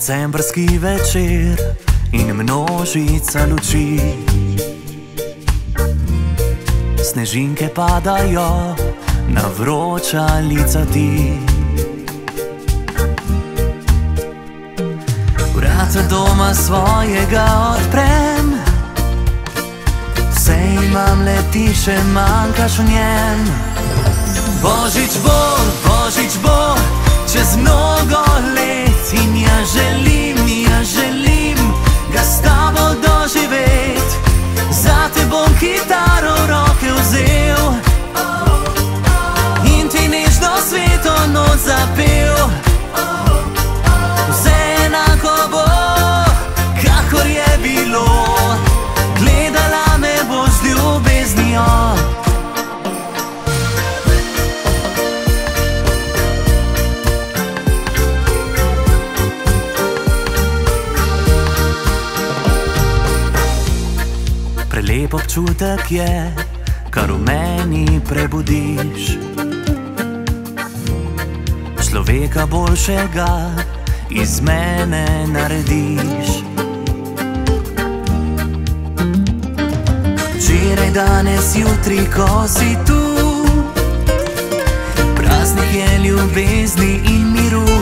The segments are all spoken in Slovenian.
Decembrski večer in množica luči. Snežinke padajo na vroča lica ti. Vrata doma svojega odprem, vse imam le tiše, manjkaš v njem. Božič bo, božič bo, čez mnogo let in ja želim, ja Prelep občutek je, kar v meni prebudiš. Človeka boljšega iz mene narediš. Včeraj, danes, jutri, ko si tu, praznik je ljubezni in miru.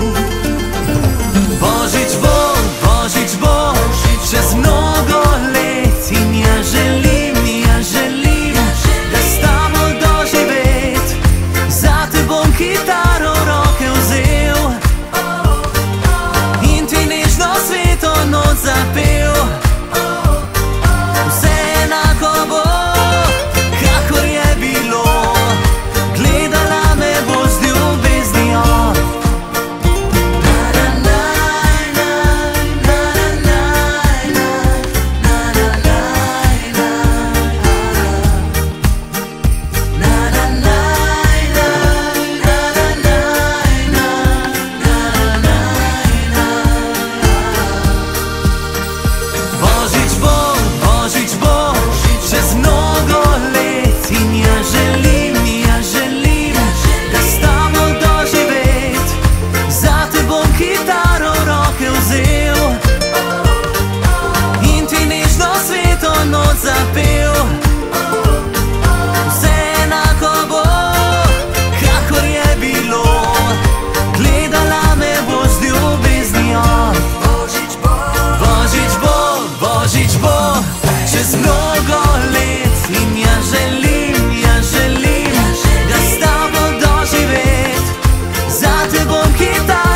kita